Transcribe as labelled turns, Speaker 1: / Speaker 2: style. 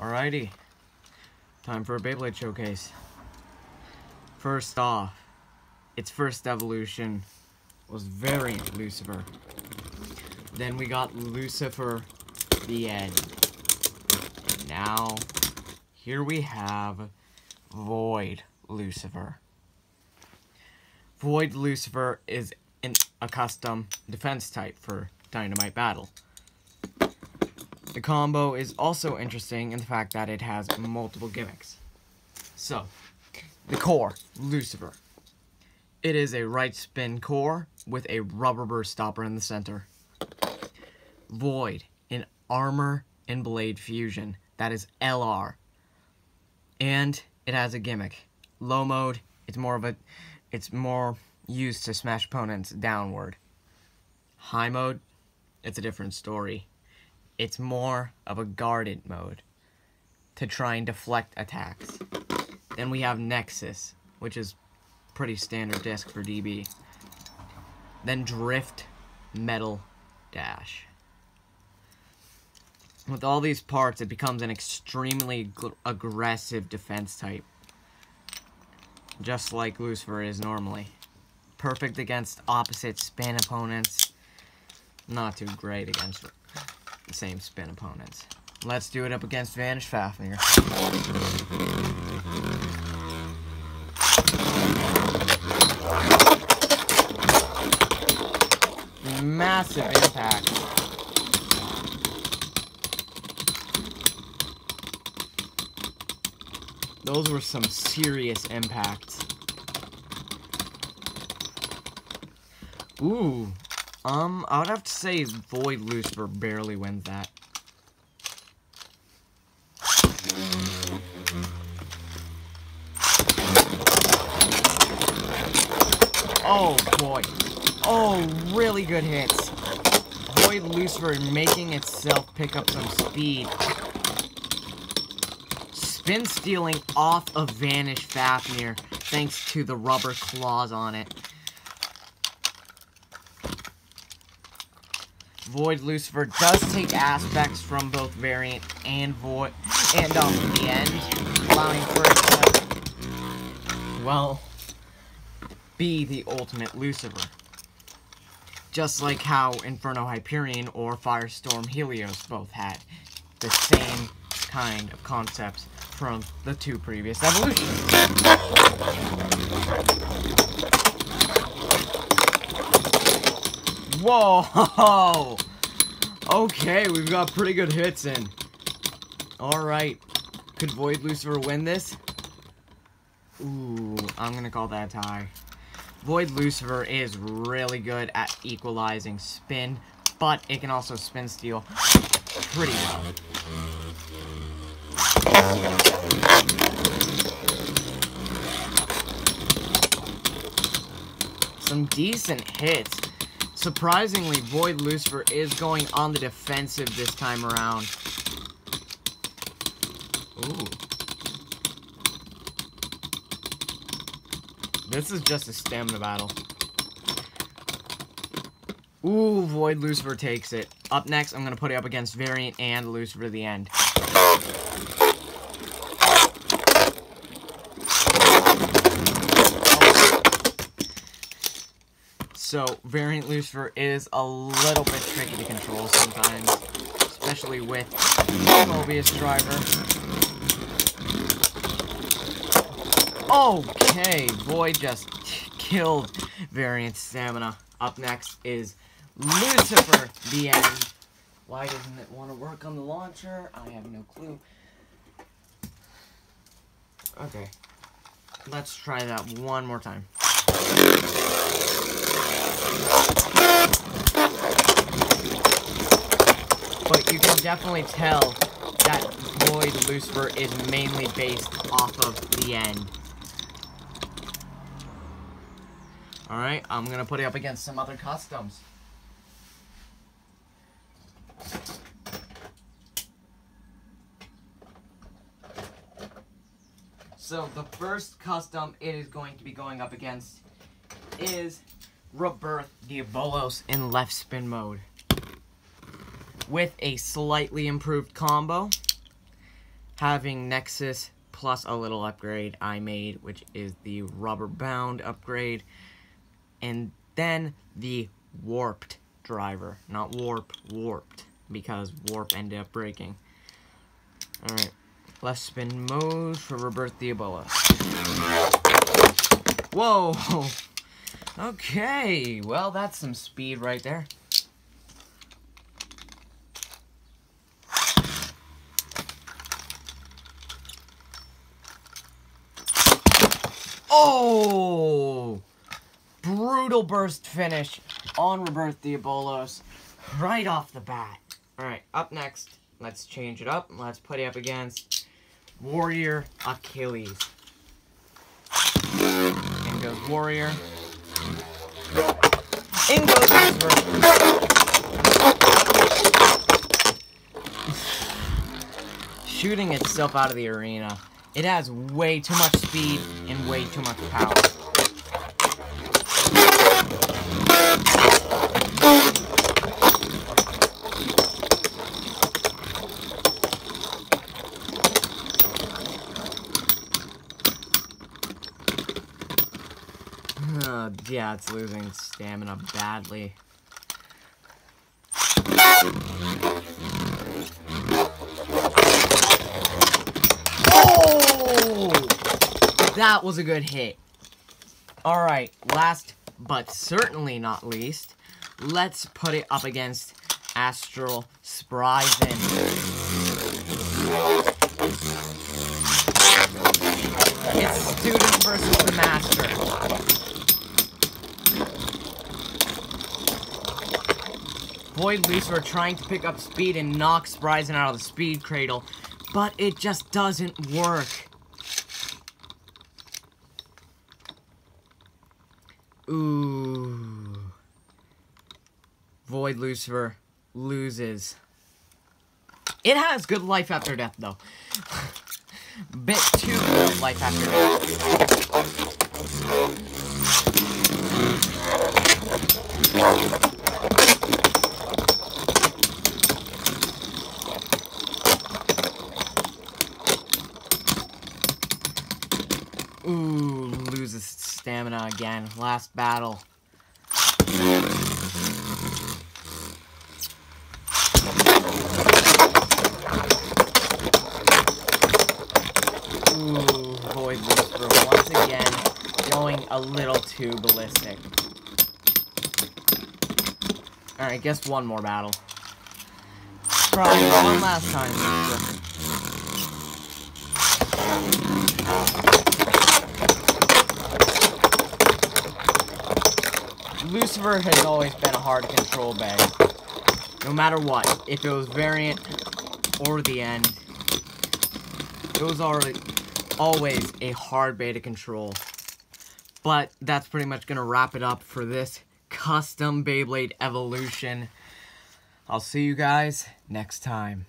Speaker 1: Alrighty. Time for a Beyblade showcase. First off, its first evolution was Variant Lucifer. Then we got Lucifer the End. And now, here we have Void Lucifer. Void Lucifer is an, a custom defense type for Dynamite Battle. The combo is also interesting in the fact that it has multiple gimmicks. So, the core, Lucifer. It is a right spin core with a rubber burst stopper in the center. Void, an armor and blade fusion. That is LR. And it has a gimmick. Low mode, it's more of a it's more used to smash opponents downward. High mode, it's a different story. It's more of a guarded mode to try and deflect attacks. Then we have Nexus, which is pretty standard disc for DB. Then Drift, Metal, Dash. With all these parts, it becomes an extremely aggressive defense type. Just like Lucifer is normally. Perfect against opposite spin opponents. Not too great against the same spin opponents. Let's do it up against Vanish Fafnir. Massive impact. Those were some serious impacts. Ooh, um, I would have to say Void Lucifer barely wins that. Oh, boy. Oh, really good hits. Void Lucifer making itself pick up some speed. Spin stealing off of Vanish Fafnir thanks to the rubber claws on it. Void Lucifer does take aspects from both Variant and Void, and um, the end, allowing for it to, well, be the ultimate Lucifer. Just like how Inferno Hyperion or Firestorm Helios both had the same kind of concepts from the two previous evolutions. Whoa! Okay, we've got pretty good hits in. Alright. Could Void Lucifer win this? Ooh, I'm gonna call that a tie. Void Lucifer is really good at equalizing spin, but it can also spin steal pretty well. Some decent hits. Surprisingly, Void Lucifer is going on the defensive this time around. Ooh. This is just a stamina battle. Ooh, Void Lucifer takes it. Up next, I'm going to put it up against Variant and Lucifer to the End. So, Variant Lucifer is a little bit tricky to control sometimes, especially with Mobius Driver. Okay, boy just killed Variant Stamina. Up next is Lucifer, the end. Why doesn't it want to work on the launcher? I have no clue. Okay. Let's try that one more time. But you can definitely tell that Void Lucifer is mainly based off of the end. Alright, I'm gonna put it up against some other customs. So the first custom it is going to be going up against is Rebirth Diabolos in left spin mode. With a slightly improved combo. having Nexus plus a little upgrade I made, which is the rubber bound upgrade, and then the warped driver, not warp, warped, because warp ended up breaking. Alright, left spin mode for Rebirth Diabolos. Whoa! Okay, well that's some speed right there. Oh! Brutal burst finish on Rebirth Diabolos right off the bat. Alright, up next, let's change it up. Let's put it up against Warrior Achilles. In goes Warrior. In goes Shooting itself out of the arena. It has way too much speed and way too much power. Yeah, it's losing stamina badly. Oh! That was a good hit. Alright, last but certainly not least, let's put it up against Astral Spryzen. It's student versus the master. Void Lucifer trying to pick up speed and knock Spryzen out of the speed cradle, but it just doesn't work. Ooh. Void Lucifer loses. It has good life after death, though. Bit too good life after death. Ooh, loses again. Last battle. Ooh, Void Lucifer once again going a little too ballistic. Alright, guess one more battle. Try one last time, Lucifer has always been a hard to control bag. No matter what. If it was variant or the end. It was already always a hard bey to control. But that's pretty much going to wrap it up for this custom Beyblade evolution. I'll see you guys next time.